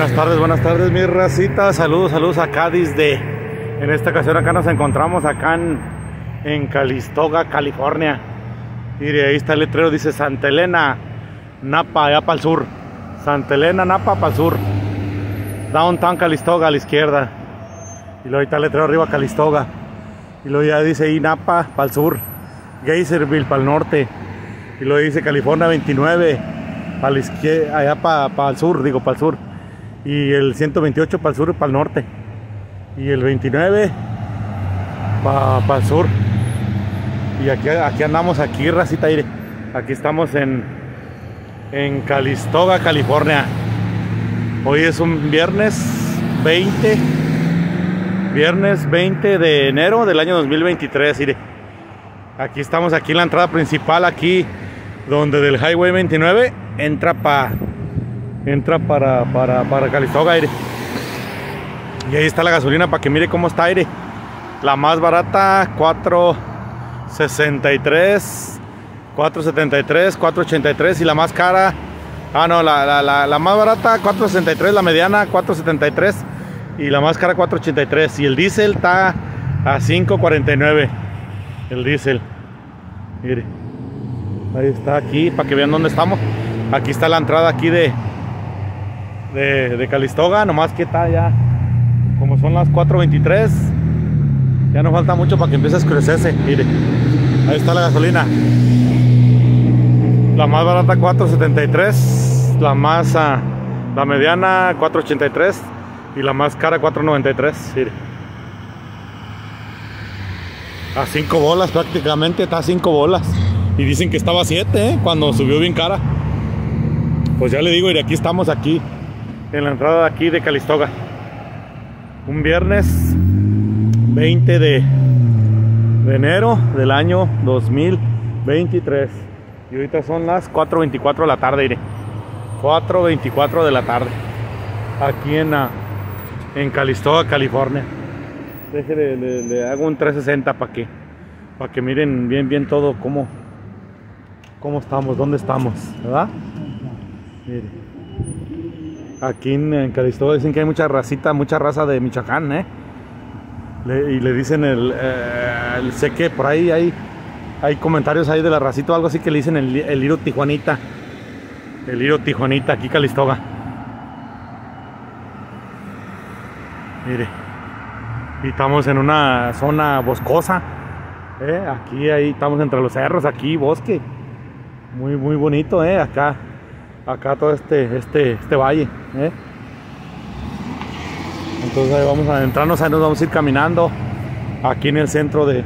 Buenas tardes, buenas tardes, mi racita. Saludos, saludos a Cádiz de. En esta ocasión acá nos encontramos acá en, Calistoga, California. De ahí está el letrero, dice Santa Elena, Napa, allá para el sur. Santa Elena, Napa, para el sur. Downtown Calistoga a la izquierda. Y luego ahí está el letrero arriba, Calistoga. Y luego ya dice ahí Napa, para el sur. Geyserville, para el norte. Y luego dice California 29, para allá para el sur, digo, para el sur. Y el 128 para el sur y para el norte. Y el 29 para el sur. Y aquí, aquí andamos, aquí, racita aire. Aquí estamos en, en Calistoga, California. Hoy es un viernes 20, viernes 20 de enero del año 2023. Mire. Aquí estamos, aquí en la entrada principal, aquí donde del Highway 29 entra para entra para, para, para Calistoga aire. Y ahí está la gasolina para que mire cómo está aire. La más barata 463, 473, 483 y la más cara, ah no, la, la, la, la más barata 463, la mediana 473 y la más cara 483 y el diésel está a 549 el diésel. Mire. Ahí está aquí para que vean dónde estamos. Aquí está la entrada aquí de de, de Calistoga, nomás que está ya como son las 4.23 ya no falta mucho para que empiece a oscurecerse. Mire ahí está la gasolina. La más barata 4.73 la más uh, la mediana 4.83 y la más cara 4.93 mire. A 5 bolas prácticamente está a 5 bolas. Y dicen que estaba a 7 ¿eh? cuando subió bien cara. Pues ya le digo y aquí estamos aquí en la entrada de aquí de Calistoga. Un viernes 20 de, de enero del año 2023. Y ahorita son las 4.24 de la tarde, iré. 4.24 de la tarde. Aquí en, en Calistoga, California. Déjale, le, le, hago un 360 para que, para que miren bien, bien todo cómo, cómo estamos, dónde estamos, ¿verdad? Mire. Aquí en, en Calistoga dicen que hay mucha racita, mucha raza de Michoacán, ¿eh? Y le dicen el, eh, el, Sé que por ahí hay, hay comentarios ahí de la racita o algo así que le dicen el, el Tijuanita. El hilo Tijuanita, aquí Calistoga. Mire. Y estamos en una zona boscosa. ¿eh? Aquí, ahí estamos entre los cerros, aquí, bosque. Muy, muy bonito, ¿eh? Acá acá todo este, este, este valle. ¿eh? Entonces ahí vamos a adentrarnos, ahí nos vamos a ir caminando aquí en el centro de,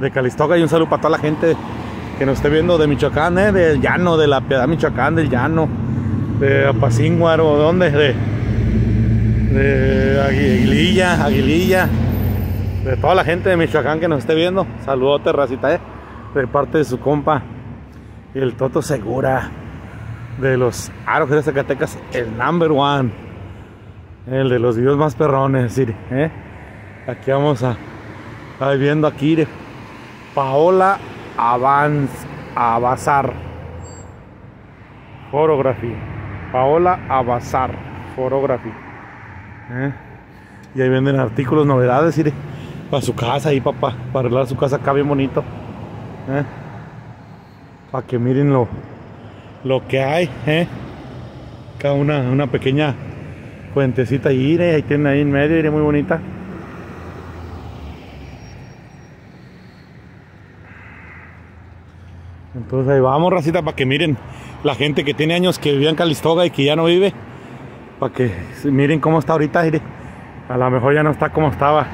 de Calistoga y un saludo para toda la gente que nos esté viendo de Michoacán, ¿eh? del llano, de la Piedad Michoacán, del llano, de Apacínguaro, ¿de dónde? De, de Aguililla, Aguililla, de toda la gente de Michoacán que nos esté viendo. Saludote, racita, ¿eh? de parte de su compa, el Toto Segura de los aros de Zacatecas, el number one. El de los videos más perrones, ¿eh? Aquí vamos a, a viendo aquí, Paola Avance, Abazar. Photography. Paola Abazar. Photography. ¿eh? Y ahí venden artículos, novedades, ¿sí? Para su casa ahí, papá. Para arreglar su casa acá bien bonito. ¿eh? Para que miren lo, lo que hay, ¿eh? Cada una, una pequeña fuentecita y ahí tienen ahí en medio, muy bonita. Entonces ahí vamos, racita, para que miren la gente que tiene años que vivía en Calistoga y que ya no vive. Para que miren cómo está ahorita. A lo mejor ya no está como estaba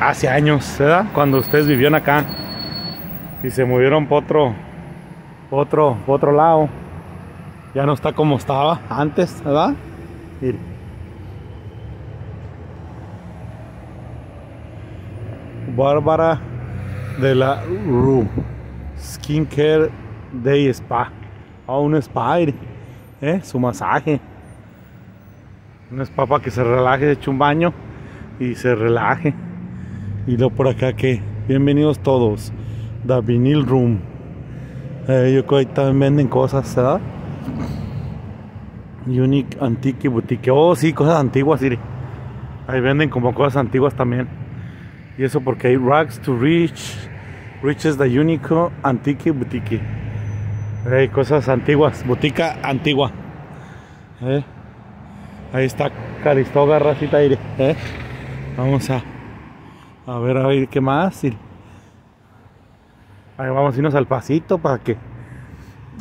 hace años, ¿verdad? Cuando ustedes vivían acá. Si se movieron por otro, otro, otro lado. Ya no está como estaba antes, ¿verdad? Mire. Bárbara de la Room Skincare Day Spa. A un spa, ¿eh? Su masaje. Un spa para que se relaje, eche un baño y se relaje. Y luego por acá que, bienvenidos todos. The Vinyl Room. Eh, yo creo que también venden cosas, ¿verdad? Unique Antique Boutique. Oh, sí, cosas antiguas, sí. Ahí venden como cosas antiguas también. Y eso porque hay Rags to Reach, Reaches the Unique Antique Boutique. Hay cosas antiguas, botica antigua. Eh. Ahí está Caristoga, racita aire. Eh. Vamos a, a ver, a ver qué más. Ahí vamos a irnos al pasito para que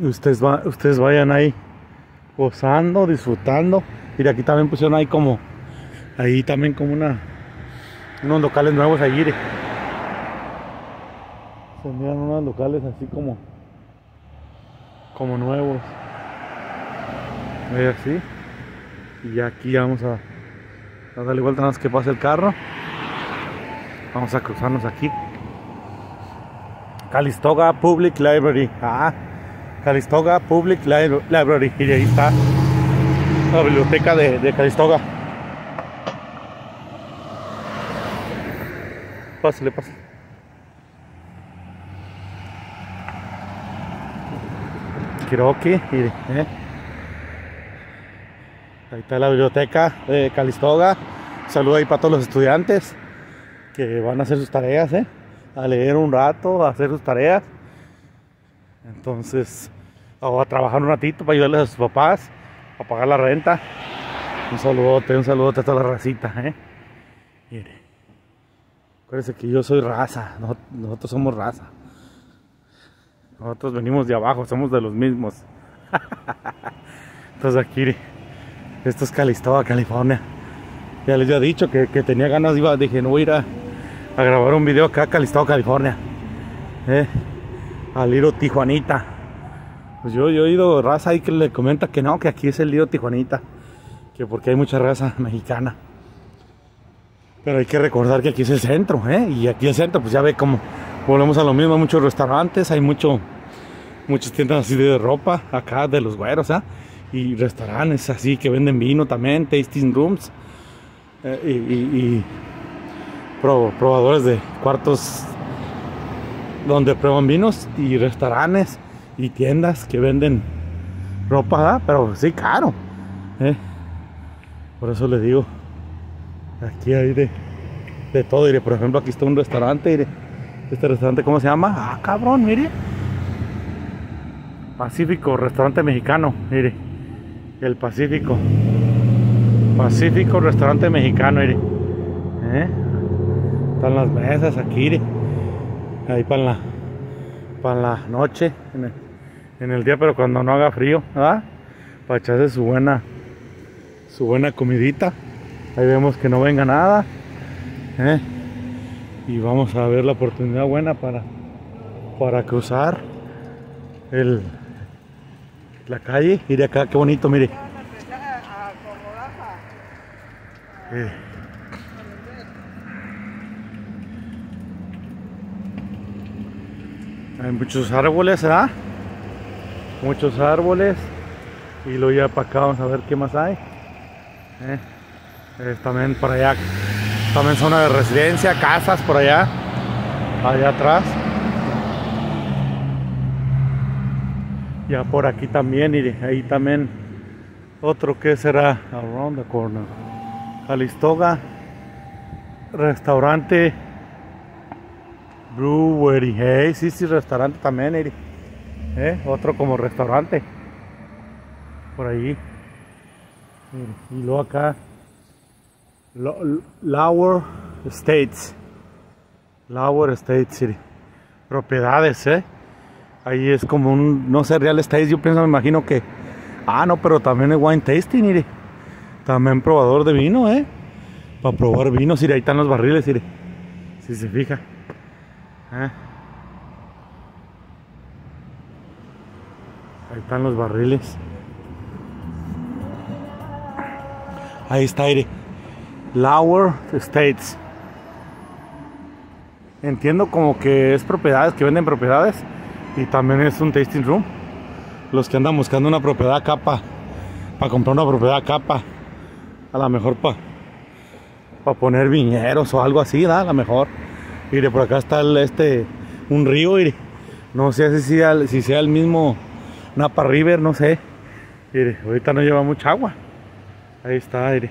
ustedes, va, ustedes vayan ahí gozando, disfrutando. Y aquí también pusieron ahí como, ahí también como una, unos locales nuevos ahí. Se miran unos locales así como, como nuevos. Ahí así. Y aquí vamos a, a darle vuelta más que pase el carro. Vamos a cruzarnos aquí. Calistoga Public Library. Ah, Calistoga Public Library. Y ahí está la biblioteca de, Calistoga. Pásale, pásale. Mire, eh. Ahí está la biblioteca de Calistoga. Saludo ahí para todos los estudiantes que van a hacer sus tareas, ¿eh? A leer un rato, a hacer sus tareas. Entonces, o a trabajar un ratito para ayudarles a sus papás, a pagar la renta. Un saludote, un saludote a toda la racita. ¿eh? Mire, acuérdense que yo soy raza, nosotros somos raza. Nosotros venimos de abajo, somos de los mismos. Entonces aquí, esto es Calistoga, California. Ya les había dicho que, que tenía ganas, iba, dije, no a ir a, a grabar un video acá a Calistoga, California. Eh, al Liro Tijuanita. Pues yo, yo he oído raza ahí que le comenta que no, que aquí es el Liro Tijuanita. Que porque hay mucha raza mexicana. Pero hay que recordar que aquí es el centro, ¿eh? Y aquí el centro, pues ya ve como volvemos a lo mismo, hay muchos restaurantes, hay mucho, muchas tiendas así de ropa, acá de los güeros, ¿ah? Y restaurantes así que venden vino también, tasting rooms. Eh, y, y probadores de cuartos donde prueban vinos y restaurantes y tiendas que venden ropa, pero sí caro. ¿eh? Por eso le digo, aquí hay de, de todo. Por ejemplo, aquí está un restaurante. Este restaurante, ¿cómo se llama? Ah, cabrón, mire. Pacífico, restaurante mexicano, mire. El Pacífico. Pacífico, restaurante mexicano, mire. ¿Eh? Están las mesas aquí, ahí para la, para la noche, en el, día, pero cuando no haga frío, ¿verdad? Para echarse su buena, su buena comidita. Ahí vemos que no venga nada. ¿eh? Y vamos a ver la oportunidad buena para, para cruzar el, la calle. Mire acá, qué bonito, mire. Eh. Hay muchos árboles, ¿verdad? Muchos árboles. Y luego ya para acá vamos a ver qué más hay. ¿Eh? también por allá. También zona de residencia, casas por allá. Allá atrás. Ya por aquí también, y ahí también otro que será around the corner. Calistoga, restaurante Brewery, hey, sí, sí, restaurante también, ¿Eh? Otro como restaurante. Por ahí. Y luego acá. Lower States. Lower States City. Propiedades, ¿eh? Ahí es como un, no sé, Real Estate. Yo pienso, me imagino que. Ah, no, pero también es wine tasting. También probador de vino, ¿eh? Para probar vinos, mire, ahí están los barriles. Si se fija. ¿Eh? Ahí están los barriles. Ahí está aire. Lower States. Entiendo como que es propiedades, que venden propiedades. Y también es un tasting room. Los que andan buscando una propiedad capa. Para comprar una propiedad capa. A lo mejor para pa poner viñeros o algo así, ¿da? A lo mejor. Mire, por acá está este, un río, mire. No sé si sea, el mismo Napa River, no sé. Mire, ahorita no lleva mucha agua. Ahí está, mire.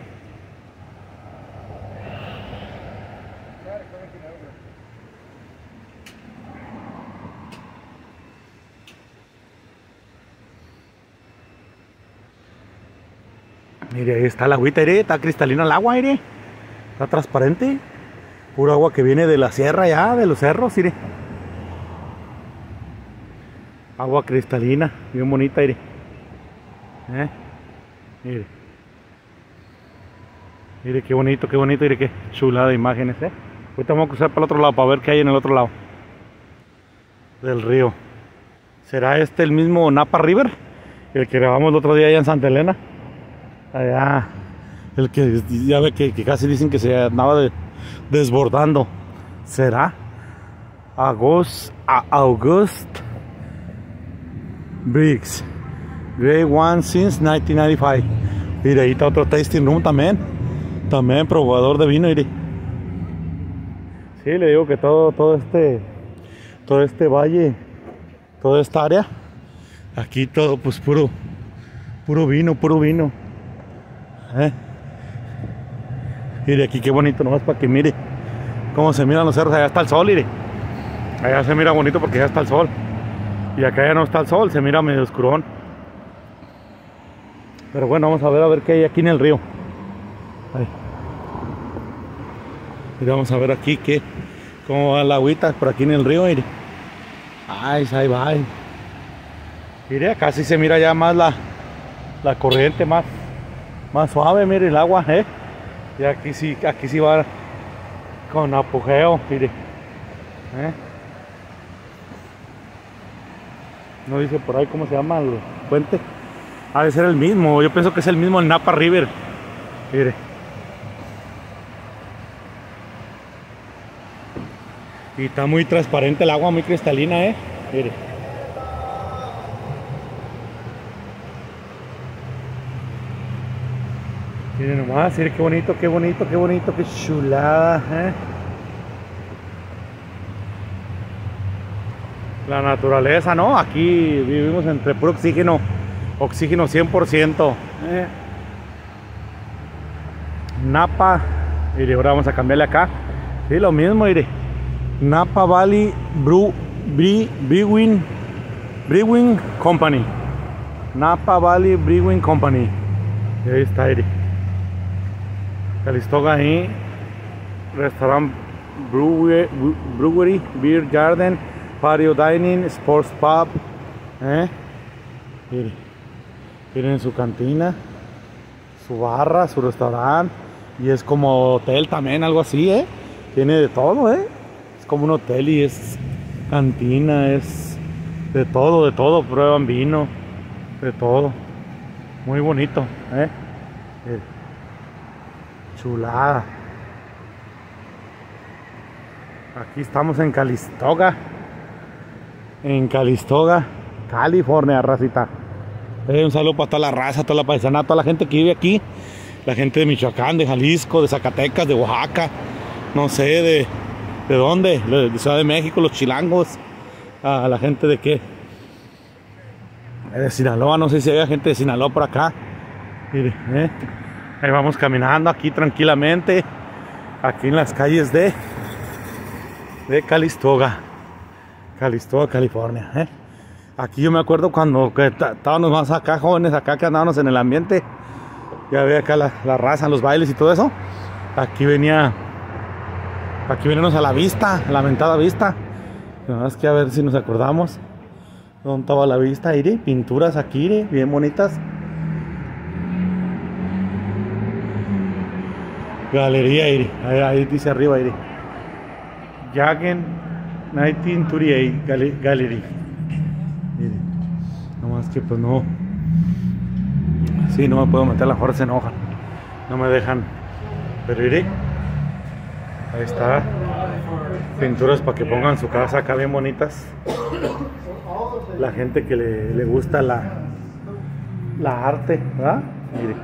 Mire, ahí está la agüita, mire, está cristalina el agua, mire. Está transparente. Pura agua que viene de la sierra ya, de los cerros, mire. Agua cristalina, bien bonita, mire. ¿Eh? Mire. Mire qué bonito, qué bonito, mire qué chulada de imágenes, ¿eh? Ahorita vamos a cruzar para el otro lado para ver qué hay en el otro lado del río. ¿Será este el mismo Napa River? El que grabamos el otro día allá en Santa Elena. Allá, el que ya ve que, que casi dicen que se andaba de, desbordando. ¿Será? August, August Briggs. Grade One since 1995. Mire, ahí está otro tasting room también. También probador de vino, mire. Sí, le digo que todo, todo este, todo este valle, toda esta área, aquí todo pues puro, puro vino, puro vino. ¿Eh? Mire aquí qué bonito, nomás para que mire cómo se miran los cerros. Allá está el sol, mire. Allá se mira bonito porque ya está el sol. Y acá ya no está el sol, se mira medio oscurón. Pero bueno, vamos a ver a ver qué hay aquí en el río. Ahí. Y vamos a ver aquí qué, cómo va la agüita por aquí en el río, mire. Ay, ahí va. Mire, acá sí se mira ya más la, la corriente más, más suave, mire el agua, eh. Y aquí sí, aquí sí va con apogeo, mire. ¿Eh? No dice por ahí cómo se llama el puente. Ha de ser el mismo, yo pienso que es el mismo el Napa River. Mire. Y está muy transparente el agua, muy cristalina, eh. Mire. Miren nomás, mire qué bonito, qué bonito, qué bonito, qué chulada, eh. La naturaleza, ¿no? Aquí vivimos entre puro oxígeno, oxígeno 100%. Eh. Napa, mire, ahora vamos a cambiarle acá. Sí, lo mismo, mire. Napa Valley Brew, Brewing, Brewing Company. Napa Valley Brewing Company. Y ahí está, mire. Calistoga ahí. Restaurant Brewery, Beer Garden patio dining, sports pub. ¿eh? Miren, tienen su cantina, su barra, su restaurante. Y es como hotel también, algo así, ¿eh? Tiene de todo, ¿eh? Es como un hotel y es cantina, es de todo, de todo. Prueban vino, de todo. Muy bonito, ¿eh? Aquí estamos en Calistoga en Calistoga, California, racita. Eh, un saludo para toda la raza, toda la paisana, toda la gente que vive aquí. La gente de Michoacán, de Jalisco, de Zacatecas, de Oaxaca, no sé, de, de dónde, de Ciudad de México, los chilangos. A la gente de qué? De Sinaloa, no sé si hay gente de Sinaloa por acá. Mire, eh. Ahí vamos caminando aquí tranquilamente. Aquí en las calles de, de Calistoga. Calistoga, California. ¿eh? Aquí yo me acuerdo cuando estábamos más acá, jóvenes, acá que andábamos en el ambiente. Ya veía acá la, raza, los bailes y todo eso. Aquí venía, aquí venimos a la vista, a la mentada vista. Nada más que a ver si nos acordamos. ¿Dónde estaba la vista? Iri, pinturas aquí, bien bonitas. Galería, Iri. Ahí, dice arriba, Iri. Jagen 1938 Gallery. Mire, más que pues no. Sí, no me puedo meter, la fuerza se enojan. No me dejan. Pero iré. Ahí está. Pinturas para que pongan su casa acá bien bonitas. La gente que le, le gusta la, la arte, ¿verdad? Mire.